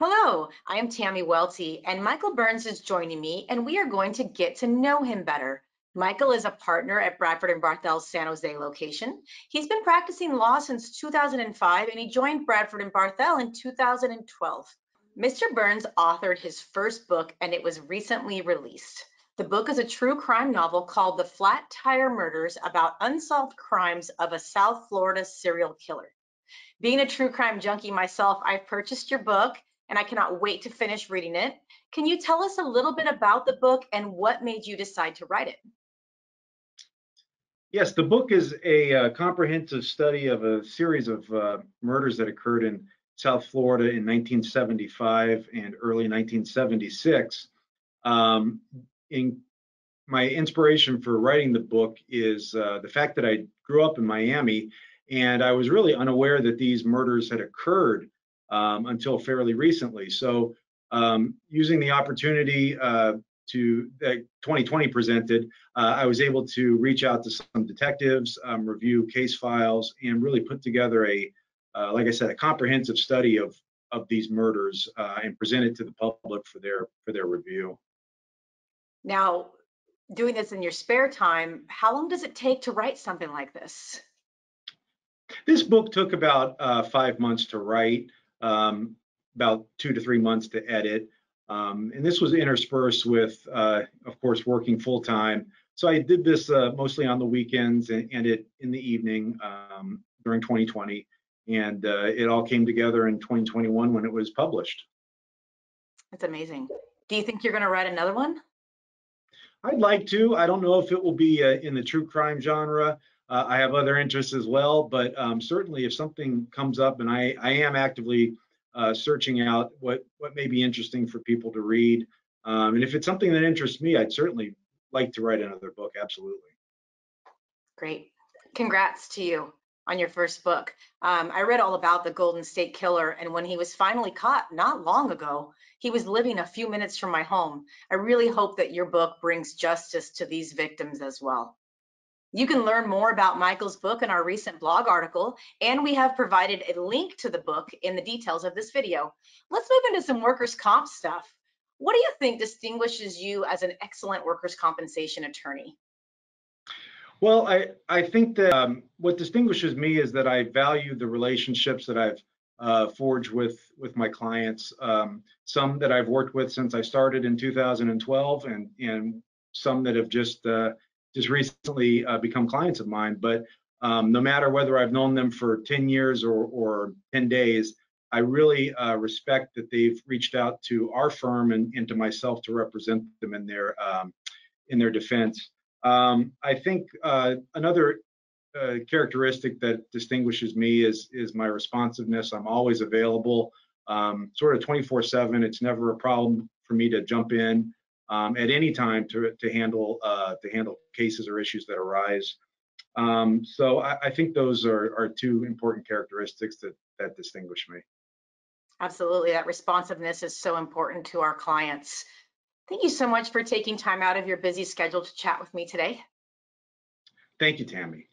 Hello, I am Tammy Welty, and Michael Burns is joining me, and we are going to get to know him better. Michael is a partner at Bradford and Barthel's San Jose location. He's been practicing law since 2005, and he joined Bradford and Barthel in 2012. Mr. Burns authored his first book, and it was recently released. The book is a true crime novel called The Flat Tire Murders about unsolved crimes of a South Florida serial killer. Being a true crime junkie myself, I've purchased your book and I cannot wait to finish reading it. Can you tell us a little bit about the book and what made you decide to write it? Yes, the book is a uh, comprehensive study of a series of uh, murders that occurred in South Florida in 1975 and early 1976. Um, in my inspiration for writing the book is uh, the fact that I grew up in Miami and I was really unaware that these murders had occurred um, until fairly recently. So um, using the opportunity uh, to that 2020 presented, uh, I was able to reach out to some detectives, um, review case files, and really put together a, uh, like I said, a comprehensive study of of these murders uh, and present it to the public for their for their review. Now, doing this in your spare time, how long does it take to write something like this? This book took about uh, five months to write um, about two to three months to edit. Um, and this was interspersed with, uh, of course, working full time. So I did this uh, mostly on the weekends and, and it in the evening um, during 2020. And uh, it all came together in 2021 when it was published. That's amazing. Do you think you're going to write another one? I'd like to. I don't know if it will be uh, in the true crime genre. Uh, I have other interests as well, but um, certainly if something comes up, and I, I am actively uh, searching out what what may be interesting for people to read, um, and if it's something that interests me, I'd certainly like to write another book. Absolutely. Great. Congrats to you on your first book. Um, I read all about the Golden State Killer, and when he was finally caught not long ago, he was living a few minutes from my home. I really hope that your book brings justice to these victims as well. You can learn more about Michael's book in our recent blog article, and we have provided a link to the book in the details of this video. Let's move into some workers' comp stuff. What do you think distinguishes you as an excellent workers' compensation attorney? Well, I, I think that um, what distinguishes me is that I value the relationships that I've uh, forged with, with my clients, um, some that I've worked with since I started in 2012 and, and some that have just uh, just recently uh, become clients of mine. But um, no matter whether I've known them for 10 years or, or 10 days, I really uh, respect that they've reached out to our firm and, and to myself to represent them in their um, in their defense. Um, I think uh, another uh, characteristic that distinguishes me is is my responsiveness. I'm always available, um, sort of 24/7. It's never a problem for me to jump in um, at any time to, to handle uh, to handle cases or issues that arise. Um, so I, I, think those are, are two important characteristics that that distinguish me. Absolutely, that responsiveness is so important to our clients. Thank you so much for taking time out of your busy schedule to chat with me today. Thank you, Tammy.